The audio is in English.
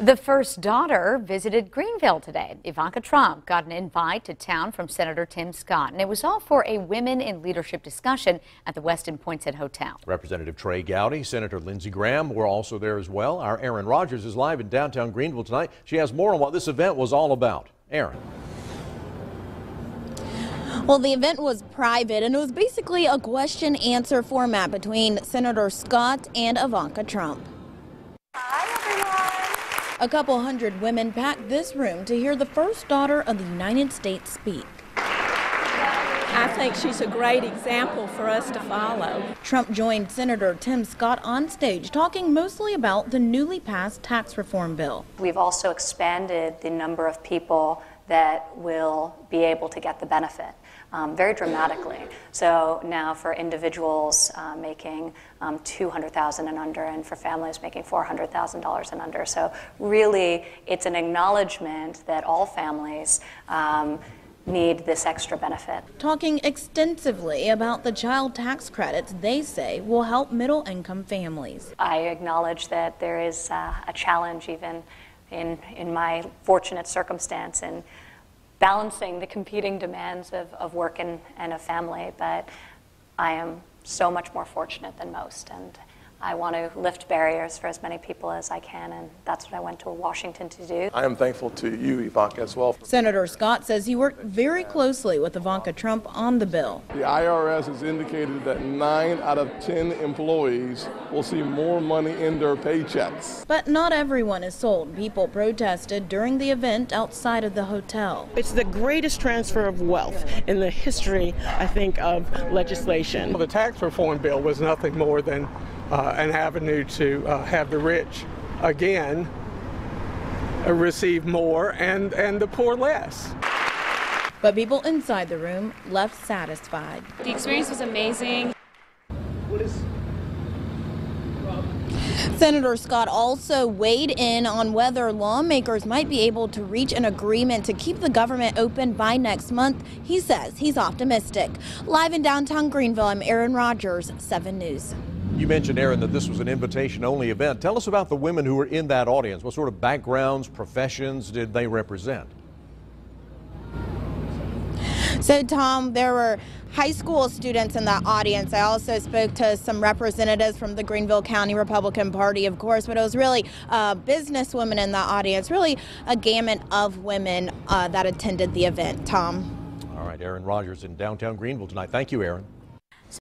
The first daughter visited Greenville today. Ivanka Trump got an invite to town from Senator Tim Scott, and it was all for a Women in Leadership discussion at the Westin Poinsett Hotel. Representative Trey Gowdy, Senator Lindsey Graham were also there as well. Our Erin Rogers is live in downtown Greenville tonight. She has more on what this event was all about. Erin. Well, the event was private and it was basically a question answer format between Senator Scott and Ivanka Trump. A couple hundred women packed this room to hear the first daughter of the United States speak. I think she's a great example for us to follow. Trump joined Senator Tim Scott on stage talking mostly about the newly passed tax reform bill. We've also expanded the number of people that will be able to get the benefit um, very dramatically. So now for individuals uh, making um, 200,000 and under, and for families making $400,000 and under. So really, it's an acknowledgement that all families. Um, need this extra benefit. Talking extensively about the child tax credits they say will help middle income families. I acknowledge that there is uh, a challenge even in, in my fortunate circumstance in balancing the competing demands of, of work and, and a family, but I am so much more fortunate than most. And I want to lift barriers for as many people as I can, and that's what I went to Washington to do. I am thankful to you, Ivanka, as well. Senator Scott says he worked very closely with Ivanka Trump on the bill. The IRS has indicated that nine out of 10 employees will see more money in their paychecks. But not everyone is sold. People protested during the event outside of the hotel. It's the greatest transfer of wealth in the history, I think, of legislation. The tax reform bill was nothing more than an avenue to uh, have the rich again uh, receive more and, and the poor less. But people inside the room left satisfied. The experience was amazing. Senator Scott also weighed in on whether lawmakers might be able to reach an agreement to keep the government open by next month. He says he's optimistic. Live in downtown Greenville, I'm Erin Rogers, 7 News. You mentioned, Erin, that this was an invitation only event. Tell us about the women who were in that audience. What sort of backgrounds, professions did they represent? So, Tom, there were high school students in that audience. I also spoke to some representatives from the Greenville County Republican Party, of course, but it was really uh, businesswomen in the audience, really a gamut of women uh, that attended the event. Tom. All right, Erin Rogers in downtown Greenville tonight. Thank you, Erin.